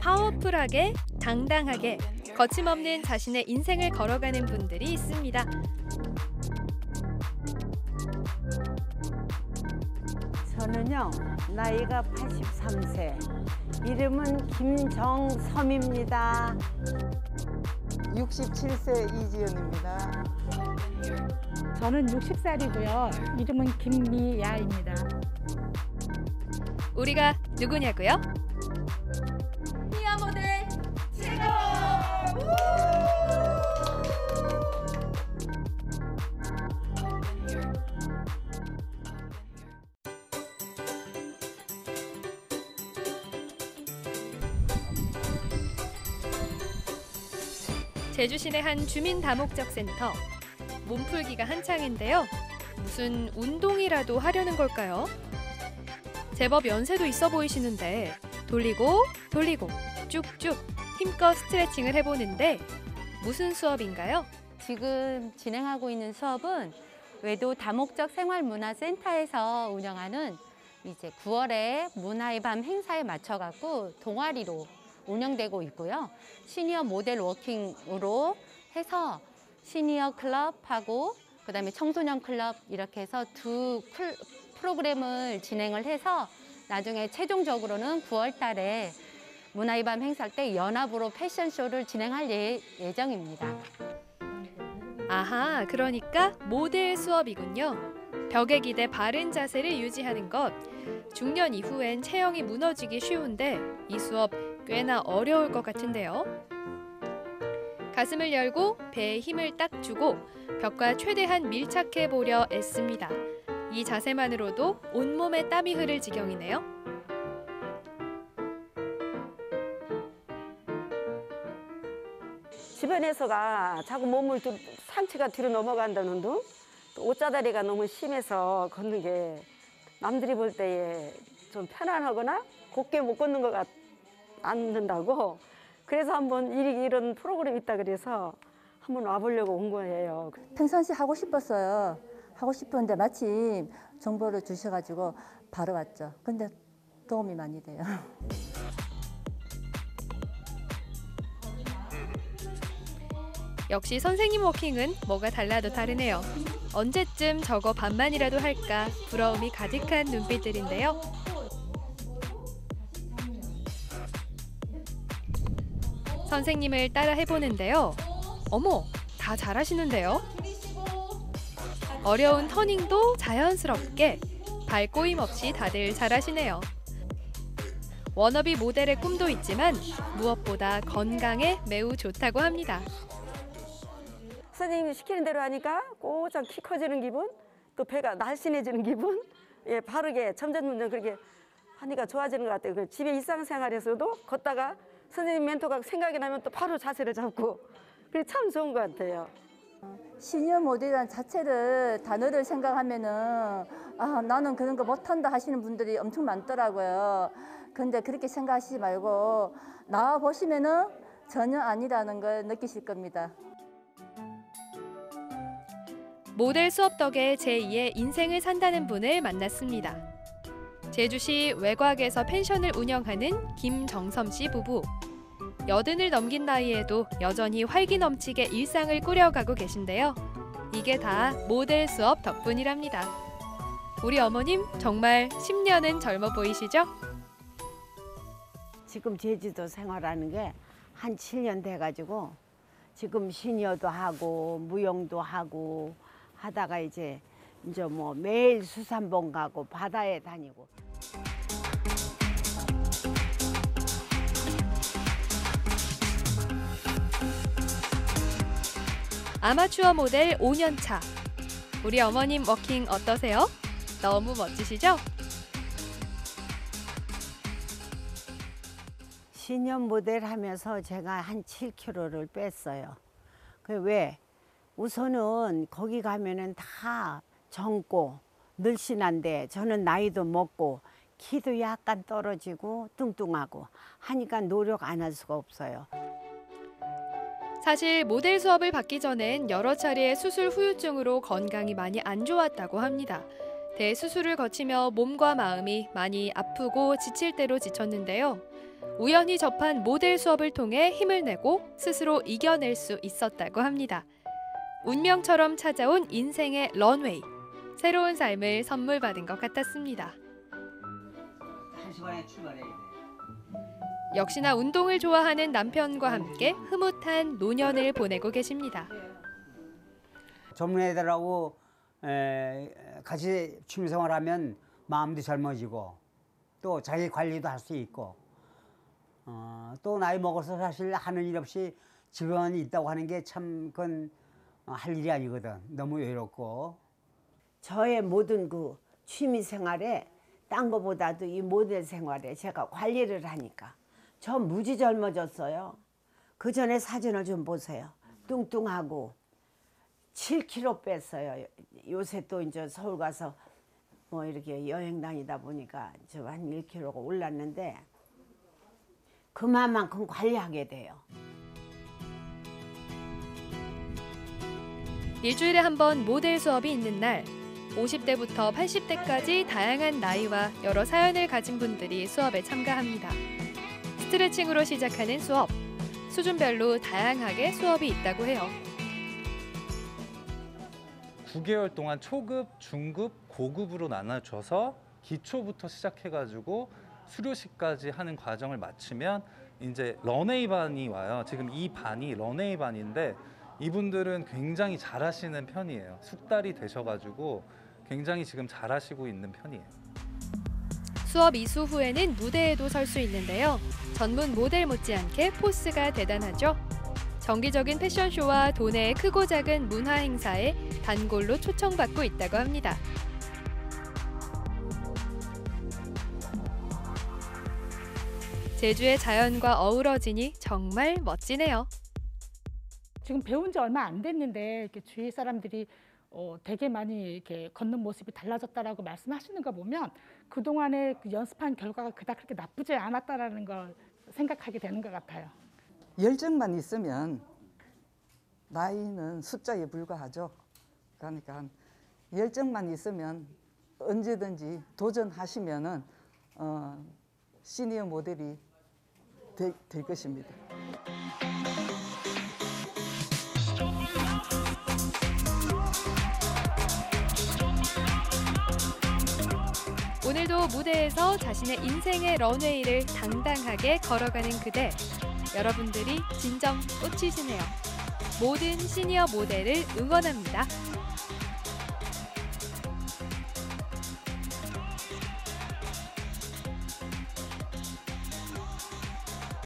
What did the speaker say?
파워풀하게, 당당하게, 거침없는 자신의 인생을 걸어가는 분들이 있습니다. 저는요 나이가 83세 이름은 김정섬입니다 67세 이지연입니다. 저는 60살이고요. 이름은 김미야입니다. 우리가 누구냐고요? 제주 시내 한 주민 다목적 센터. 몸풀기가 한창인데요. 무슨 운동이라도 하려는 걸까요? 제법 연세도 있어 보이시는데 돌리고 돌리고 쭉쭉 힘껏 스트레칭을 해보는데 무슨 수업인가요? 지금 진행하고 있는 수업은 외도 다목적 생활문화센터에서 운영하는 이제 9월에 문화의 밤 행사에 맞춰 갖고 동아리로 운영되고 있고요. 시니어 모델 워킹으로 해서 시니어 클럽하고 그다음에 청소년 클럽 이렇게 해서 두 클- 프로그램을 진행을 해서 나중에 최종적으로는 9월 달에 문화의 밤 행사 때 연합으로 패션쇼를 진행할 예, 예정입니다. 아하, 그러니까 모델 수업이군요. 벽에 기대 바른 자세를 유지하는 것. 중년 이후엔 체형이 무너지기 쉬운데 이 수업 꽤나 어려울 것 같은데요. 가슴을 열고 배에 힘을 딱 주고 벽과 최대한 밀착해 보려 애씁니다. 이 자세만으로도 온몸에 땀이 흐를 지경이네요. 주변에서가 자꾸 몸을 뒤, 상체가 뒤로 넘어간다는 둥, 또 옷자다리가 너무 심해서 걷는 게 남들이 볼 때에 좀 편안하거나 곱게 못 걷는 것 같, 않는다고 그래서 한번 이- 이런 프로그램 있다 그래서 한번 와보려고 온 거예요. 평상시 하고 싶었어요. 하고 싶었는데 마침 정보를 주셔가지고 바로 왔죠. 근데 도움이 많이 돼요. 역시 선생님 워킹은 뭐가 달라도 다르네요. 언제쯤 저거 반만이라도 할까 부러움이 가득한 눈빛들인데요. 선생님을 따라 해보는데요. 어머, 다 잘하시는데요? 어려운 터닝도 자연스럽게 발꼬임 없이 다들 잘하시네요. 워너비 모델의 꿈도 있지만 무엇보다 건강에 매우 좋다고 합니다. 선생님이 시키는 대로 하니까 꼬장 키 커지는 기분, 또 배가 날씬해지는 기분, 예, 바르게 점점 점점 그렇게 하니까 좋아지는 것 같아요. 그 집에 일상생활에서도 걷다가 선생님 멘토가 생각이 나면 또 바로 자세를 잡고 그게 참 좋은 것 같아요. 시니어 모델이라는 자체를 단어를 생각하면은 아 나는 그런 거 못한다 하시는 분들이 엄청 많더라고요. 근데 그렇게 생각하시지 말고 나와 보시면은 전혀 아니라는 걸 느끼실 겁니다. 모델 수업 덕에 제2의 인생을 산다는 분을 만났습니다. 제주시 외곽에서 펜션을 운영하는 김정섬 씨 부부. 여든을 넘긴 나이에도 여전히 활기 넘치게 일상을 꾸려가고 계신데요. 이게 다 모델 수업 덕분이랍니다. 우리 어머님 정말 10년은 젊어 보이시죠? 지금 제주도 생활하는 게 한 7년 돼가지고 지금 시니어도 하고 무용도 하고 하다가 이제 이제 뭐 매일 수산봉 가고 바다에 다니고 아마추어 모델 5년 차. 우리 어머님 워킹 어떠세요? 너무 멋지시죠? 시니어 모델 하면서 제가 한 7kg를 뺐어요. 그 왜? 우선은 거기 가면은 다 젊고 늘씬한데 저는 나이도 먹고 키도 약간 떨어지고 뚱뚱하고 하니까 노력 안 할 수가 없어요. 사실 모델 수업을 받기 전엔 여러 차례의 수술 후유증으로 건강이 많이 안 좋았다고 합니다. 대수술을 거치며 몸과 마음이 많이 아프고 지칠 대로 지쳤는데요. 우연히 접한 모델 수업을 통해 힘을 내고 스스로 이겨낼 수 있었다고 합니다. 운명처럼 찾아온 인생의 런웨이. 새로운 삶을 선물 받은 것 같았습니다. 한 시간에 출발해야 돼. 역시나 운동을 좋아하는 남편과 함께 흐뭇한 노년을 보내고 계십니다. 젊은 애들하고 에, 같이 취미생활하면 마음도 젊어지고 또 자기 관리도 할 수 있고 어, 또 나이 먹어서 사실 하는 일 없이 집안 있다고 하는 게 참 그건 어, 할 일이 아니거든. 너무 외롭고 저의 모든 그 취미 생활에 딴 거보다도 이 모델 생활에 제가 관리를 하니까 저 무지 젊어졌어요. 그 전에 사진을 좀 보세요. 뚱뚱하고 7kg 뺐어요. 요새 또 이제 서울 가서 뭐 이렇게 여행 다니다 보니까 저 한 1kg가 올랐는데 그만큼 관리하게 돼요. 일주일에 한 번 모델 수업이 있는 날 50대부터 80대까지 다양한 나이와 여러 사연을 가진 분들이 수업에 참가합니다. 스트레칭으로 시작하는 수업. 수준별로 다양하게 수업이 있다고 해요. 9개월 동안 초급, 중급, 고급으로 나눠줘서 기초부터 시작해가지고 수료식까지 하는 과정을 마치면 이제 런웨이 반이 와요. 지금 이 반이 런웨이 반인데 이분들은 굉장히 잘하시는 편이에요. 숙달이 되셔가지고 굉장히 지금 잘하시고 있는 편이에요. 수업 이수 후에는 무대에도 설 수 있는데요. 전문 모델 못지않게 포스가 대단하죠. 정기적인 패션쇼와 도내의 크고 작은 문화 행사에 단골로 초청받고 있다고 합니다. 제주의 자연과 어우러지니 정말 멋지네요. 지금 배운 지 얼마 안 됐는데 이렇게 주위 사람들이 어, 되게 많이 이렇게 걷는 모습이 달라졌다라고 말씀하시는 거 보면 그 동안에 연습한 결과가 그닥 그렇게 나쁘지 않았다라는 걸 생각하게 되는 것 같아요. 열정만 있으면 나이는 숫자에 불과하죠. 그러니까 열정만 있으면 언제든지 도전하시면은 어, 시니어 모델이 되- 될 것입니다. 무대에서 자신의 인생의 런웨이를 당당하게 걸어가는 그대. 여러분들이 진정 꽂히시네요. 모든 시니어 모델을 응원합니다.